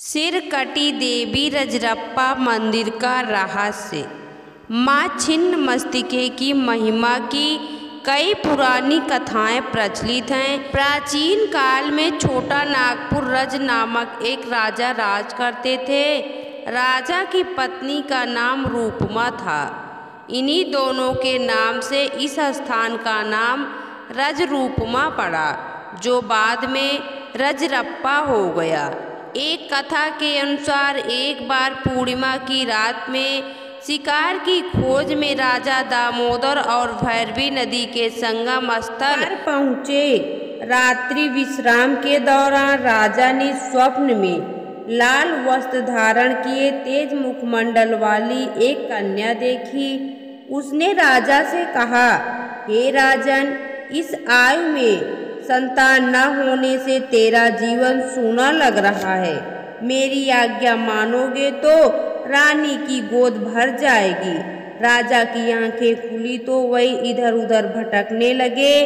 सिरकटी देवी रजरप्पा मंदिर का रहस्य। माँ छिन्न मस्तिके की महिमा की कई पुरानी कथाएँ प्रचलित हैं। प्राचीन काल में छोटा नागपुर रज नामक एक राजा राज करते थे। राजा की पत्नी का नाम रूपमा था। इन्हीं दोनों के नाम से इस स्थान का नाम रज रूपमा पड़ा, जो बाद में रजरप्पा हो गया। एक कथा के अनुसार एक बार पूर्णिमा की रात में शिकार की खोज में राजा दामोदर और भैरवी नदी के संगम स्थल पर पहुँचे। रात्रि विश्राम के दौरान राजा ने स्वप्न में लाल वस्त्र धारण किए तेज मुखमंडल वाली एक कन्या देखी। उसने राजा से कहा, हे राजन इस आयु में संतान न होने से तेरा जीवन सूना लग रहा है। मेरी आज्ञा मानोगे तो रानी की गोद भर जाएगी। राजा की आँखें खुली तो वही इधर उधर भटकने लगे।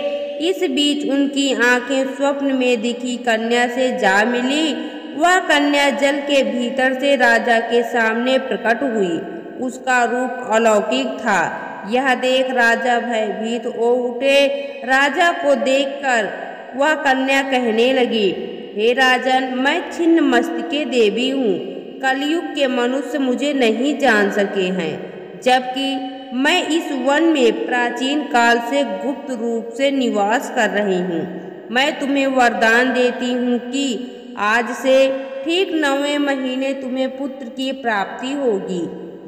इस बीच उनकी आँखें स्वप्न में दिखी। कन्या से जा मिली। वह कन्या जल के भीतर से राजा के सामने प्रकट हुई। उसका रूप अलौकिक था। यह देख राजा भयभीत ओ उठे। राजा को देखकर वह कन्या कहने लगी, हे राजन, मैं छिन्न मस्तिके देवी हूँ। कलयुग के मनुष्य मुझे नहीं जान सके हैं, जबकि मैं इस वन में प्राचीन काल से गुप्त रूप से निवास कर रही हूँ। मैं तुम्हें वरदान देती हूँ कि आज से ठीक नवे महीने तुम्हें पुत्र की प्राप्ति होगी।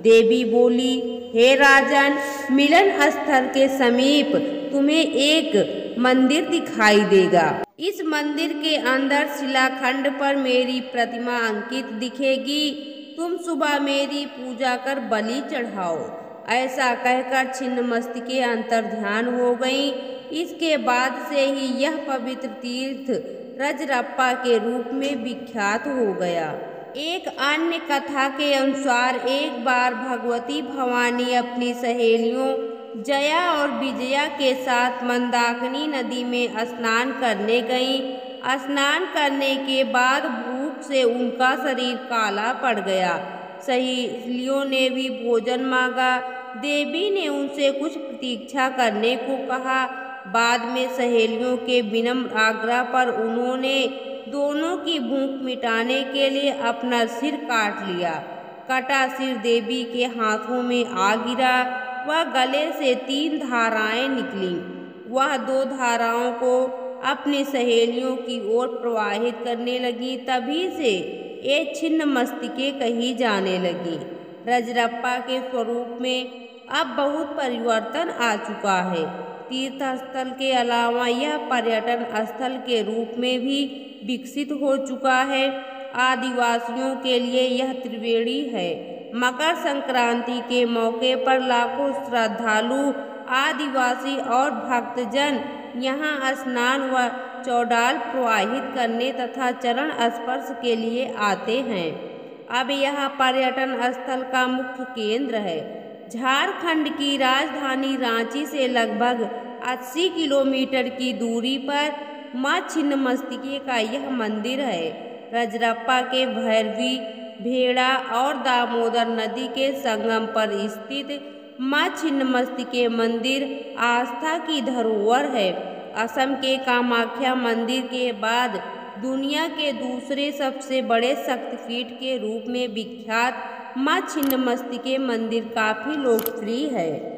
देवी बोली हे राजन, मिलन स्थल के समीप तुम्हें एक मंदिर दिखाई देगा। इस मंदिर के अंदर शिलाखंड पर मेरी प्रतिमा अंकित दिखेगी। तुम सुबह मेरी पूजा कर बलि चढ़ाओ। ऐसा कहकर छिन्न मस्तिके अंतर ध्यान हो गई। इसके बाद से ही यह पवित्र तीर्थ रजरप्पा के रूप में विख्यात हो गया। एक अन्य कथा के अनुसार एक बार भगवती भवानी अपनी सहेलियों, जया और विजया के साथ मंदाकिनी नदी में स्नान करने गईं। स्नान करने के बाद भूख से उनका शरीर काला पड़ गया। सहेलियों ने भी भोजन मांगा। देवी ने उनसे कुछ प्रतीक्षा करने को कहा। बाद में सहेलियों के विनम्र आग्रह पर उन्होंने दोनों की भूख मिटाने के लिए अपना सिर काट लिया। कटा सिर देवी के हाथों में आ गिरा। वह गले से तीन धाराएँ निकली। वह दो धाराओं को अपनी सहेलियों की ओर प्रवाहित करने लगी, तभी से ये छिन्न मस्तिके कही जाने लगी। रजरप्पा के स्वरूप में अब बहुत परिवर्तन आ चुका है। तीर्थ स्थल के अलावा यह पर्यटन स्थल के रूप में भी विकसित हो चुका है। आदिवासियों के लिए यह त्रिवेणी है। मकर संक्रांति के मौके पर लाखों श्रद्धालु, आदिवासी और भक्तजन यहाँ स्नान व चौडाल प्रवाहित करने तथा चरण स्पर्श के लिए आते हैं। अब यह पर्यटन स्थल का मुख्य केंद्र है। झारखंड की राजधानी रांची से लगभग 80 किलोमीटर की दूरी पर माँ छिन्नमस्तिके का यह मंदिर है। रजरप्पा के भैरवी, भेड़ा और दामोदर नदी के संगम पर स्थित माँ छिन्नमस्तिके मंदिर आस्था की धरोहर है। असम के कामाख्या मंदिर के बाद दुनिया के दूसरे सबसे बड़े शक्तिपीठ के रूप में विख्यात माँ छिन्नमस्ती के मंदिर काफ़ी लोकप्रिय है।